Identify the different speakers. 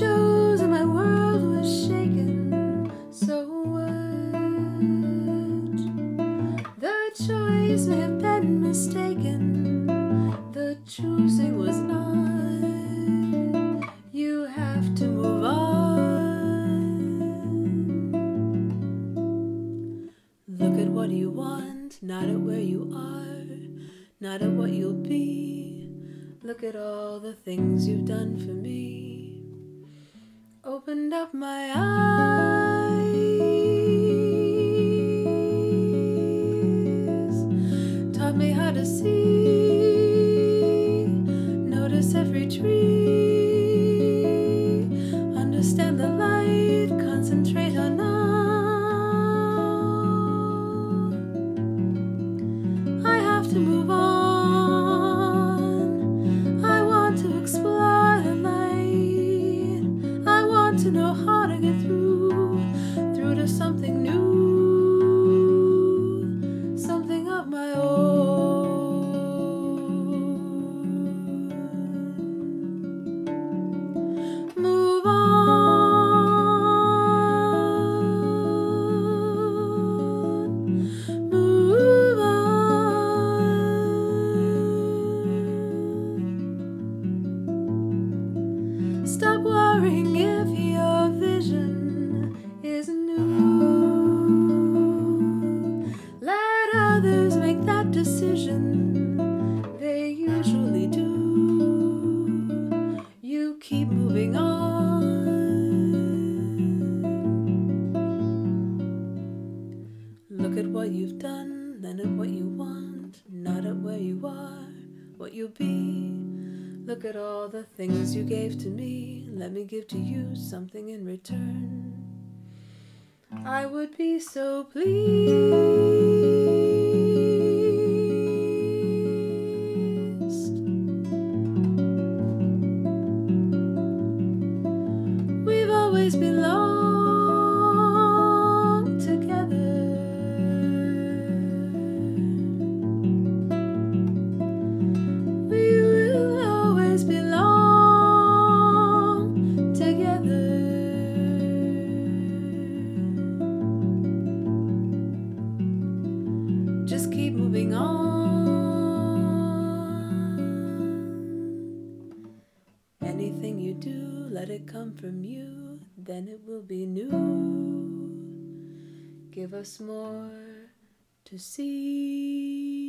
Speaker 1: rose and my world was shaken. So what? The choice may have been mistaken. The choosing was not. You have to move on. Look at what you want, not at where you are, not at what you'll be. Look at all the things you've done for me. Opened up my eyes, taught me how to see, worrying if your vision is new. Let others make that decision. They usually do. You keep moving on. Look at what you've done, then at what you want, not at where you are, what you'll be. Look at all the things you gave to me. Let me give to you something in return. I would be so pleased. Just keep moving on. Anything you do, let it come from you, then it will be new. Give us more to see.